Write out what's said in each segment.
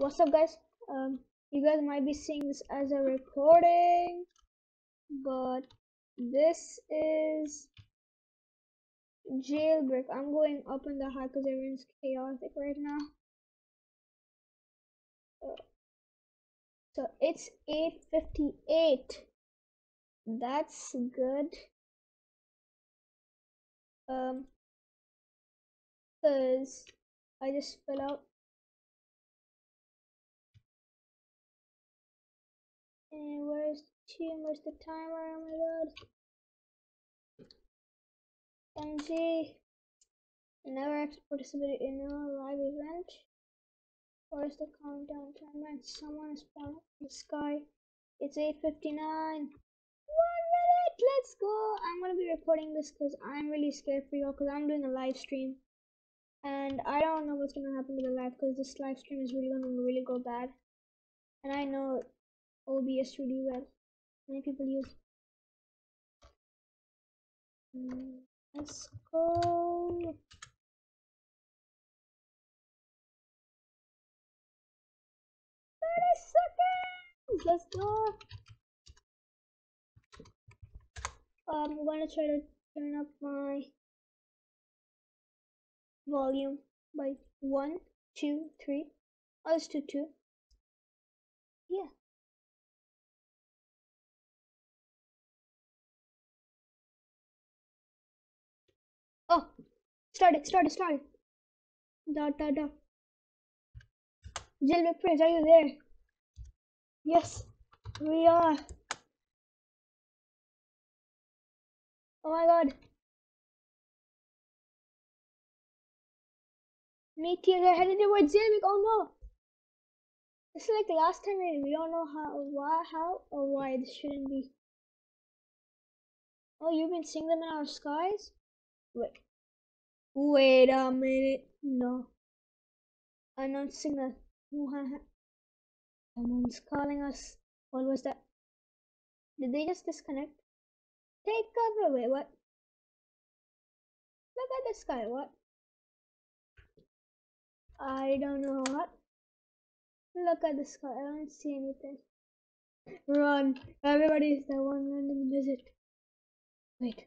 what's up guys? Um you guys might be seeing this as a recording but this is jailbreak. I'm going up in the high because everyone's chaotic right now. Uh, so it's 858 that's good. Um because i just fell out And where's the tune? Where's the timer? Oh my god. NG. Never actually participated in a live event. Where's the countdown timer? Someone is in the sky. It's 8.59. One minute! Let's go! I'm gonna be recording this because I'm really scared for y'all because I'm doing a live stream. And I don't know what's gonna happen to the live because this live stream is really gonna really go bad. And I know OBS really well. Many people use. Mm, Let's go. Thirty seconds. Let's go. Um, I'm gonna try to turn up my volume by one, two, three. Oh, let's do two. Started, started, started. Dot, dot, dot. Jailbreak Prince, are you there? Yes, we are. Oh my god. Meteors are headed towards Jailbreak. Oh no. This is like the last time we, we don't know how, why, how, or why this shouldn't be. Oh, you've been seeing them in our skies? Wait. Wait a minute. No. Unknown signal. Someone's calling us. What was that? Did they just disconnect? Take cover. Wait, what? Look at the sky. What? I don't know what. Look at the sky. I don't see anything. Run. Everybody is the one random visit. Wait.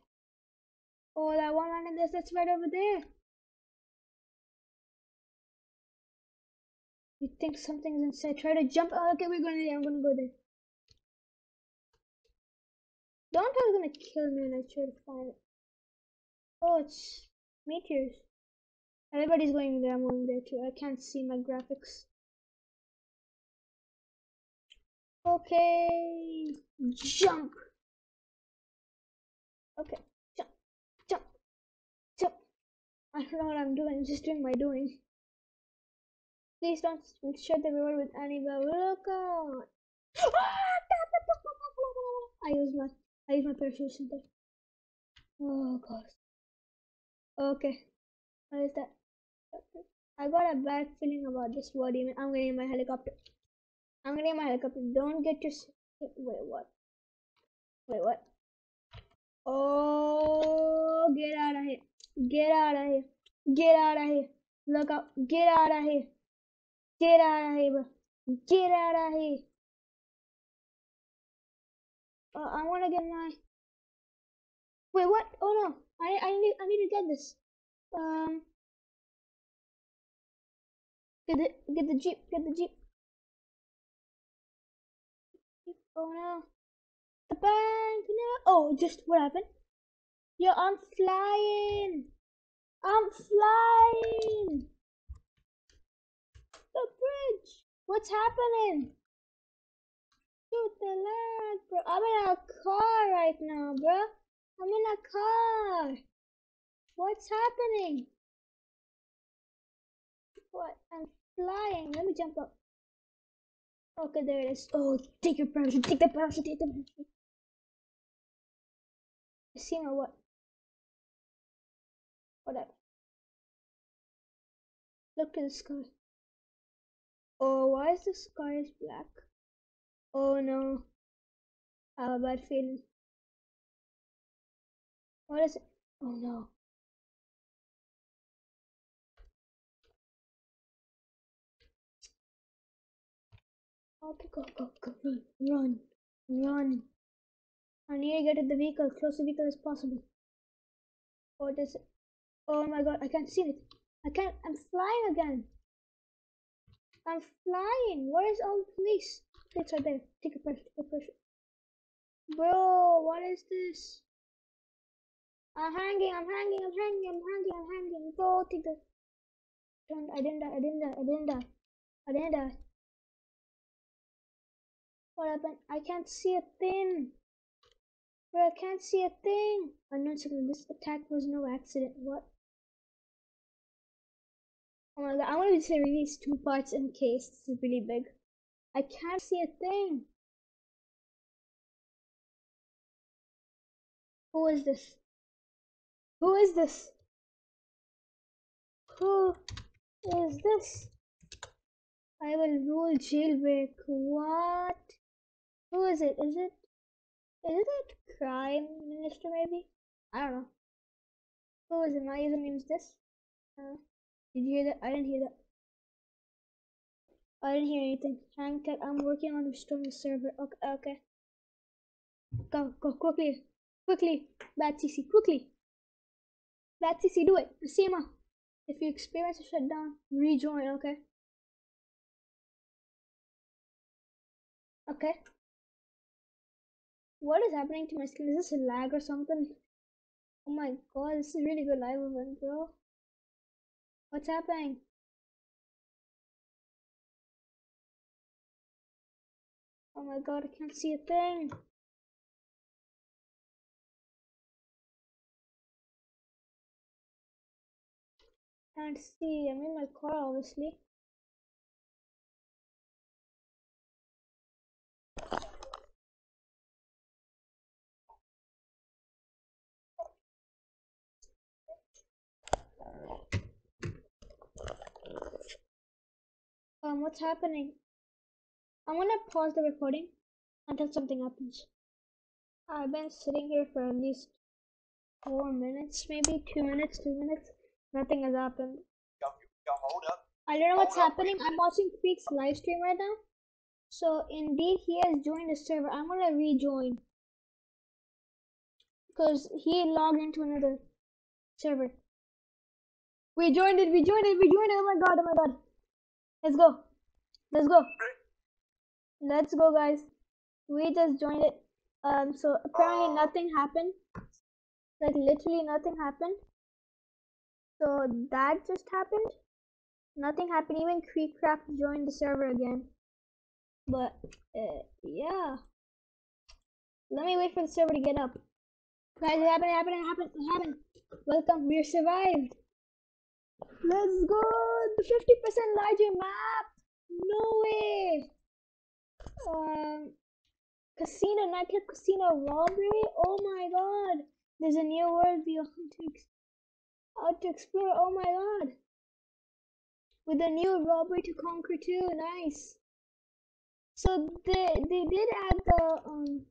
Oh, that one random visit's right over there. You think something's inside? Try to jump. Oh, okay, we're going there. I'm gonna go there. Don't was gonna kill me when I try to find it. Oh, it's meteors. Everybody's going there. I'm going there too. I can't see my graphics. Okay, jump. Okay, jump, jump, jump. I don't know what I'm doing. I'm just doing my doing. Please don't shut the river with any Look out! Ah, I use my I use my parachute. Oh god. Okay. What is that? I got a bad feeling about this. What even? I'm getting my helicopter. I'm getting my helicopter. Don't get your. Wait, what? Wait, what? Oh, get out of here. Get out of here. Get out of here. Look out. Get out of here. Get out of here, bro. Get out of here. Uh, I want to get my. Wait, what? Oh no. I I need I need to get this. Um. Get the get the jeep. Get the jeep. Oh no. The bank. Oh, just what happened? Yo, I'm flying. I'm flying. The bridge. What's happening? Shoot the lag, bro. I'm in a car right now, bro. I'm in a car. What's happening? What? I'm flying. Let me jump up. Okay, there it is. Oh, take your parachute. Take the parachute. Take the parachute. See my what? Whatever. Look at the sky. Oh, why is the sky is black? Oh no. A bad feeling. What is it? Oh no. Go, go, go, run, run, run. Need to get to the vehicle, close to the vehicle as possible. Oh, what is it? Oh my god, I can't see it. I can't, I'm flying again. I'm flying. Where is all the police? It's right there. Take a push, take a push. Bro, what is this? I'm hanging, I'm hanging, I'm hanging, I'm hanging, I'm hanging. Bro, take the. I didn't die, I didn't die, I didn't die. I didn't die. What happened? I can't see a thing. Bro, I can't see a thing. I Unknown signal. This attack was no accident. What? Oh my god, I want to release two parts in case this is really big. I can't see a thing. Who is this? Who is this? Who is this? I will rule jailbreak. What? Who is it? Is it? Is it crime minister maybe? I don't know. Who is it? My username is this. Uh, did you hear that? I didn't hear that. I didn't hear anything. Hang tech. I'm working on restoring the server. Okay. Okay. Go. Go quickly. Quickly. badcc. Quickly. badcc. Do it. Asimo. If you experience a shutdown, rejoin. Okay. Okay. What is happening to my skin? Is this a lag or something? Oh my god, this is really good live event, bro. What's happening? Oh my god, I can't see a thing. Can't see. I'm in my car, obviously. Um, what's happening? I'm gonna pause the recording until something happens. I've been sitting here for at least four minutes, maybe two minutes, two minutes. Nothing has happened. Yo, yo, hold up. I don't know what's Hold up, happening. I'm watching Kreek's live stream right now. So indeed he has joined the server. I'm gonna rejoin. Because he logged into another server. We joined it, we joined it, we joined it. Oh my god, oh my god. Let's go. Let's go. Let's go guys. We just joined it. Um so apparently nothing happened. Like literally nothing happened. So that just happened. Nothing happened. Even KreekCraft joined the server again. But uh, yeah. Let me wait for the server to get up. Guys, it happened, it happened, it happened, it happened. Welcome, we survived. Let's go! The 50% larger map! No way! Um, casino, nightclub, casino, robbery? Oh my god! There's a new world we have to, to explore. Oh my god! With a new robbery to conquer too. Nice. So they they did add the um.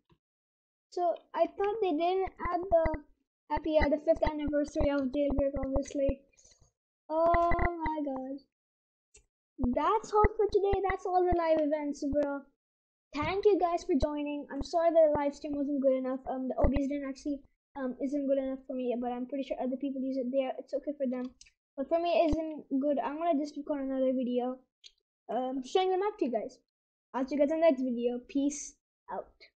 So I thought they didn't add the happy yeah, the fifth anniversary of jailbreak, obviously. Oh my god. That's all for today. That's all the live events, bro. Thank you guys for joining. I'm sorry the live stream wasn't good enough. Um, the OBS didn't actually um isn't good enough for me, but I'm pretty sure other people use it there. It's okay for them, but for me it isn't good. I'm gonna just record another video, um, showing them up to you guys. I'll see you guys in the next video. Peace out.